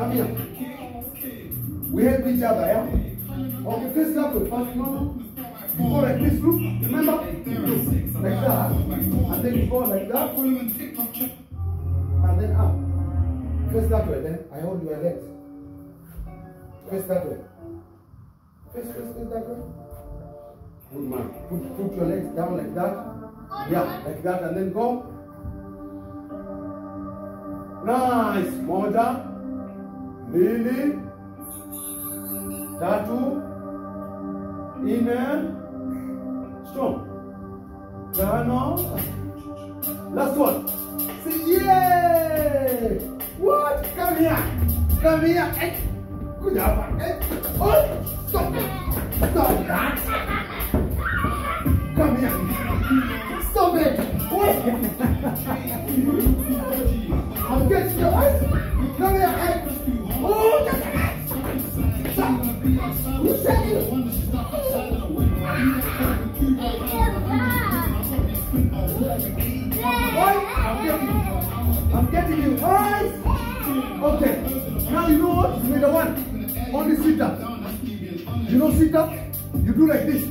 Come here. We help each other, yeah? Okay, face that way. First, no. You go like this, look. Remember? Like that. And then you go like that. And then up. Face that way, then I hold your legs. Face that way. Face, face, face that way. Good man. Put, put your legs down like that. Yeah, like that, and then go. Nice. Moja, mbili, tatu, nne, strong. Tano. Last one. Say yay! What? Come here. Come here. Hey. Good job. Hey. Oh, stop. Stop that. Come here. I'm you. Eyes. Okay. Now you know what? You made a one. Only sit up. You know sit up? You do like this.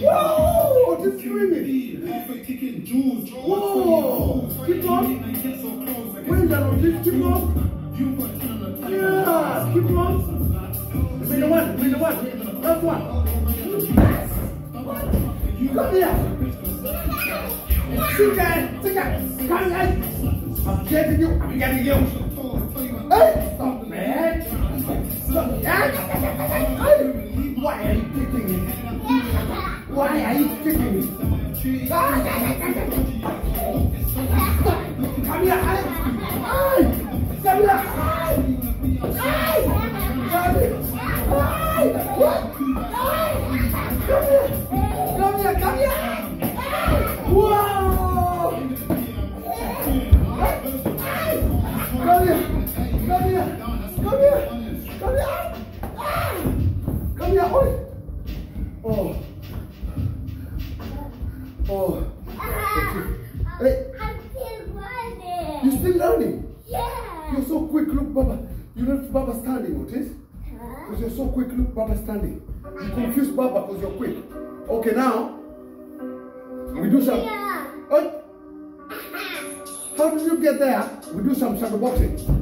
Whoa! Otis doing it. Whoa! Keep on. Well done, Otis. Keep on. Yeah, keep on. The one, the one. Last one. Come here. Sit down, sit down. Come here. I'm getting you, I'm getting you. Hey, Why are you kicking me? Ah, yeah, yeah, yeah, yeah. Stop. Come here, hey. Hey, come here. Hey. Hey. Come here. Hey. What? Come here. Come here, come here. Whoa. Come here. Come here. Come here. Come here. Ah. Come here. Come here! Hey, I'm still learning. You're still learning? Yeah. You're so quick. Look, Baba. You left Baba standing, Otis. Because you're so quick. Look, Baba standing. You confuse Baba because you're quick. Okay, now we do some. Oh, how did you get there? We do some shadow boxing.